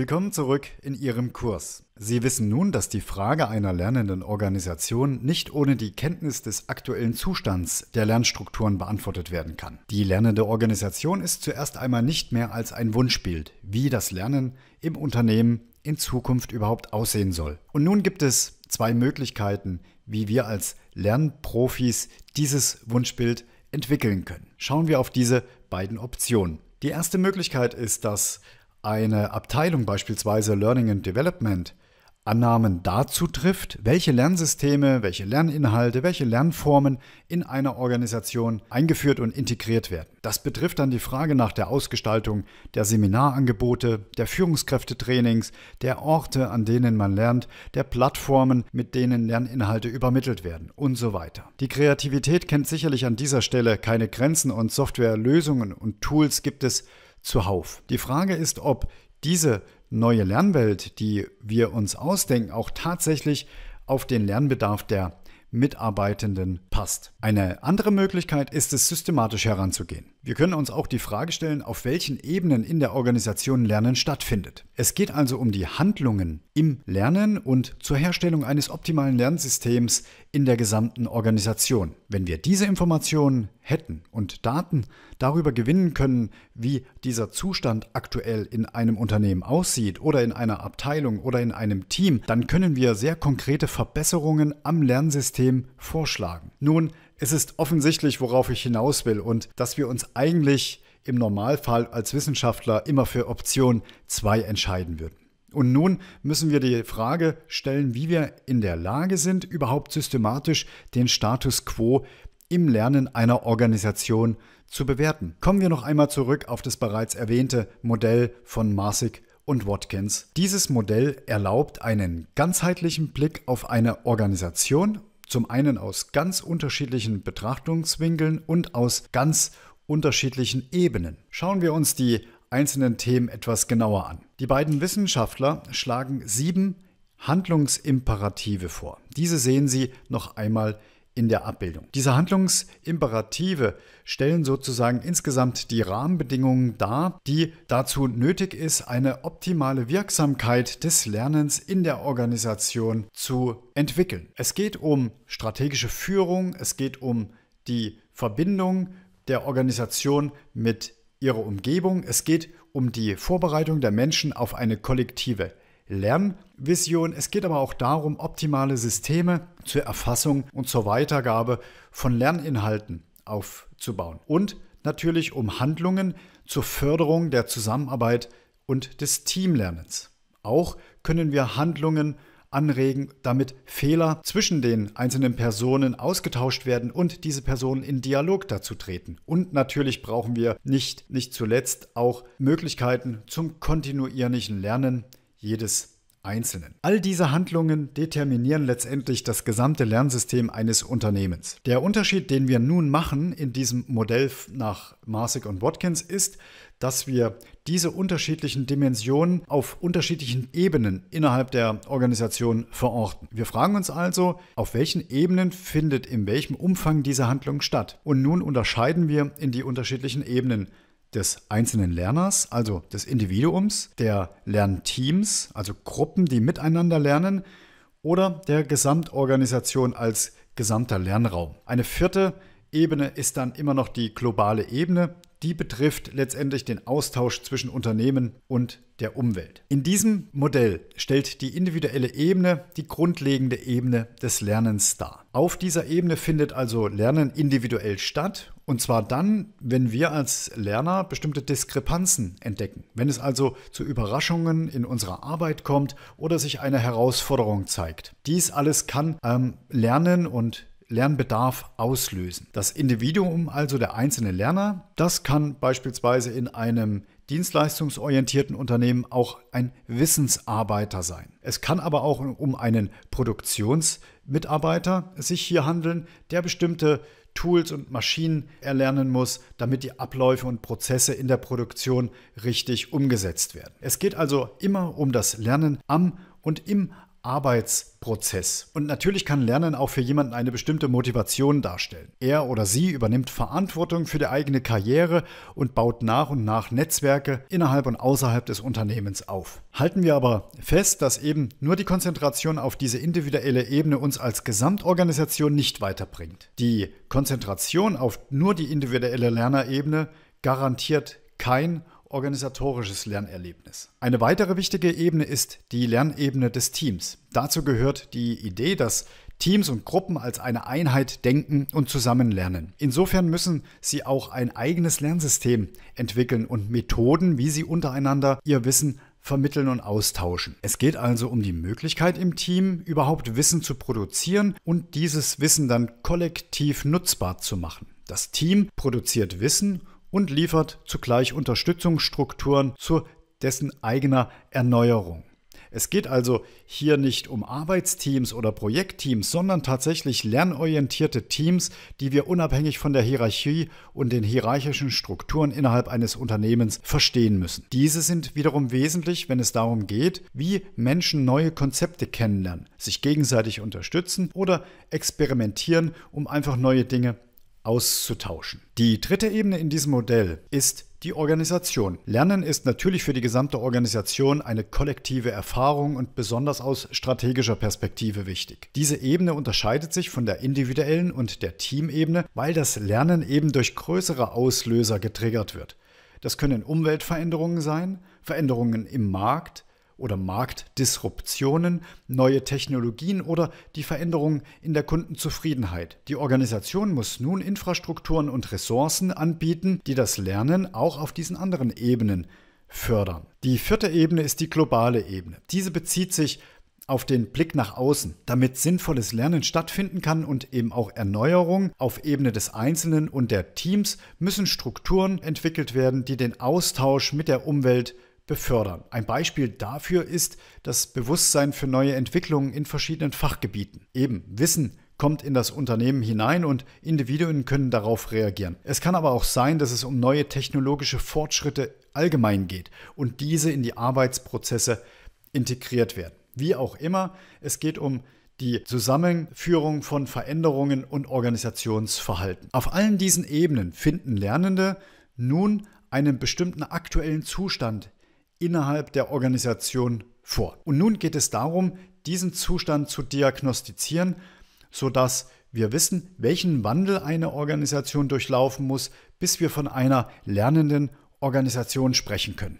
Willkommen zurück in Ihrem Kurs. Sie wissen nun, dass die Frage einer lernenden Organisation nicht ohne die Kenntnis des aktuellen Zustands der Lernstrukturen beantwortet werden kann. Die lernende Organisation ist zuerst einmal nicht mehr als ein Wunschbild, wie das Lernen im Unternehmen in Zukunft überhaupt aussehen soll. Und nun gibt es zwei Möglichkeiten, wie wir als Lernprofis dieses Wunschbild entwickeln können. Schauen wir auf diese beiden Optionen. Die erste Möglichkeit ist, dass eine Abteilung beispielsweise Learning and Development Annahmen dazu trifft, welche Lernsysteme, welche Lerninhalte, welche Lernformen in einer Organisation eingeführt und integriert werden. Das betrifft dann die Frage nach der Ausgestaltung der Seminarangebote, der Führungskräftetrainings, der Orte, an denen man lernt, der Plattformen, mit denen Lerninhalte übermittelt werden und so weiter. Die Kreativität kennt sicherlich an dieser Stelle keine Grenzen und Softwarelösungen und Tools gibt es zuhauf. Die Frage ist, ob diese neue Lernwelt, die wir uns ausdenken, auch tatsächlich auf den Lernbedarf der Mitarbeitenden passt. Eine andere Möglichkeit ist es, systematisch heranzugehen. Wir können uns auch die Frage stellen, auf welchen Ebenen in der Organisation Lernen stattfindet. Es geht also um die Handlungen im Lernen und zur Herstellung eines optimalen Lernsystems in der gesamten Organisation. Wenn wir diese Informationen hätten und Daten darüber gewinnen können, wie dieser Zustand aktuell in einem Unternehmen aussieht oder in einer Abteilung oder in einem Team, dann können wir sehr konkrete Verbesserungen am Lernsystem vorschlagen. Nun, es ist offensichtlich, worauf ich hinaus will und dass wir uns eigentlich im Normalfall als Wissenschaftler immer für Option 2 entscheiden würden. Und nun müssen wir die Frage stellen, wie wir in der Lage sind, überhaupt systematisch den Status quo im Lernen einer Organisation zu bewerten. Kommen wir noch einmal zurück auf das bereits erwähnte Modell von Marsig und Watkins. Dieses Modell erlaubt einen ganzheitlichen Blick auf eine Organisation zum einen aus ganz unterschiedlichen Betrachtungswinkeln und aus ganz Ebenen. Schauen wir uns die einzelnen Themen etwas genauer an. Die beiden Wissenschaftler schlagen sieben Handlungsimperative vor. Diese sehen Sie noch einmal in der Abbildung. Diese Handlungsimperative stellen sozusagen insgesamt die Rahmenbedingungen dar, die dazu nötig ist, eine optimale Wirksamkeit des Lernens in der Organisation zu entwickeln. Es geht um strategische Führung, es geht um die Verbindung der Organisation mit ihrer Umgebung, es geht um die Vorbereitung der Menschen auf eine kollektive Lernvision. Es geht aber auch darum, optimale Systeme zur Erfassung und zur Weitergabe von Lerninhalten aufzubauen. Und natürlich um Handlungen zur Förderung der Zusammenarbeit und des Teamlernens. Auch können wir Handlungen anregen, damit Fehler zwischen den einzelnen Personen ausgetauscht werden und diese Personen in Dialog dazu treten. Und natürlich brauchen wir nicht, nicht zuletzt auch Möglichkeiten zum kontinuierlichen Lernen jedes Einzelnen. All diese Handlungen determinieren letztendlich das gesamte Lernsystem eines Unternehmens. Der Unterschied, den wir nun machen in diesem Modell nach Marsig und Watkins, ist, dass wir diese unterschiedlichen Dimensionen auf unterschiedlichen Ebenen innerhalb der Organisation verorten. Wir fragen uns also, auf welchen Ebenen findet in welchem Umfang diese Handlung statt. Und nun unterscheiden wir in die unterschiedlichen Ebenen des einzelnen Lerners, also des Individuums, der Lernteams, also Gruppen, die miteinander lernen, oder der Gesamtorganisation als gesamter Lernraum. Eine vierte Ebene ist dann immer noch die globale Ebene, die betrifft letztendlich den Austausch zwischen Unternehmen und der Umwelt. In diesem Modell stellt die individuelle Ebene die grundlegende Ebene des Lernens dar. Auf dieser Ebene findet also Lernen individuell statt und zwar dann, wenn wir als Lerner bestimmte Diskrepanzen entdecken. Wenn es also zu Überraschungen in unserer Arbeit kommt oder sich eine Herausforderung zeigt. Dies alles kann ähm, Lernen und Lernbedarf auslösen. Das Individuum, also der einzelne Lerner, das kann beispielsweise in einem dienstleistungsorientierten Unternehmen auch ein Wissensarbeiter sein. Es kann aber auch um einen Produktionsmitarbeiter sich hier handeln, der bestimmte Tools und Maschinen erlernen muss, damit die Abläufe und Prozesse in der Produktion richtig umgesetzt werden. Es geht also immer um das Lernen am und im Arbeitsprozess. Und natürlich kann Lernen auch für jemanden eine bestimmte Motivation darstellen. Er oder sie übernimmt Verantwortung für die eigene Karriere und baut nach und nach Netzwerke innerhalb und außerhalb des Unternehmens auf. Halten wir aber fest, dass eben nur die Konzentration auf diese individuelle Ebene uns als Gesamtorganisation nicht weiterbringt. Die Konzentration auf nur die individuelle Lernerebene garantiert kein organisatorisches Lernerlebnis. Eine weitere wichtige Ebene ist die Lernebene des Teams. Dazu gehört die Idee, dass Teams und Gruppen als eine Einheit denken und zusammen lernen. Insofern müssen sie auch ein eigenes Lernsystem entwickeln und Methoden, wie sie untereinander ihr Wissen vermitteln und austauschen. Es geht also um die Möglichkeit im Team, überhaupt Wissen zu produzieren und dieses Wissen dann kollektiv nutzbar zu machen. Das Team produziert Wissen und liefert zugleich Unterstützungsstrukturen zu dessen eigener Erneuerung. Es geht also hier nicht um Arbeitsteams oder Projektteams, sondern tatsächlich lernorientierte Teams, die wir unabhängig von der Hierarchie und den hierarchischen Strukturen innerhalb eines Unternehmens verstehen müssen. Diese sind wiederum wesentlich, wenn es darum geht, wie Menschen neue Konzepte kennenlernen, sich gegenseitig unterstützen oder experimentieren, um einfach neue Dinge auszutauschen. Die dritte Ebene in diesem Modell ist die Organisation. Lernen ist natürlich für die gesamte Organisation eine kollektive Erfahrung und besonders aus strategischer Perspektive wichtig. Diese Ebene unterscheidet sich von der individuellen und der Teamebene, weil das Lernen eben durch größere Auslöser getriggert wird. Das können Umweltveränderungen sein, Veränderungen im Markt, oder Marktdisruptionen, neue Technologien oder die Veränderung in der Kundenzufriedenheit. Die Organisation muss nun Infrastrukturen und Ressourcen anbieten, die das Lernen auch auf diesen anderen Ebenen fördern. Die vierte Ebene ist die globale Ebene. Diese bezieht sich auf den Blick nach außen, damit sinnvolles Lernen stattfinden kann und eben auch Erneuerung auf Ebene des Einzelnen und der Teams müssen Strukturen entwickelt werden, die den Austausch mit der Umwelt befördern. Ein Beispiel dafür ist das Bewusstsein für neue Entwicklungen in verschiedenen Fachgebieten. Eben Wissen kommt in das Unternehmen hinein und Individuen können darauf reagieren. Es kann aber auch sein, dass es um neue technologische Fortschritte allgemein geht und diese in die Arbeitsprozesse integriert werden. Wie auch immer, es geht um die Zusammenführung von Veränderungen und Organisationsverhalten. Auf allen diesen Ebenen finden Lernende nun einen bestimmten aktuellen Zustand innerhalb der Organisation vor. Und nun geht es darum, diesen Zustand zu diagnostizieren, sodass wir wissen, welchen Wandel eine Organisation durchlaufen muss, bis wir von einer lernenden Organisation sprechen können.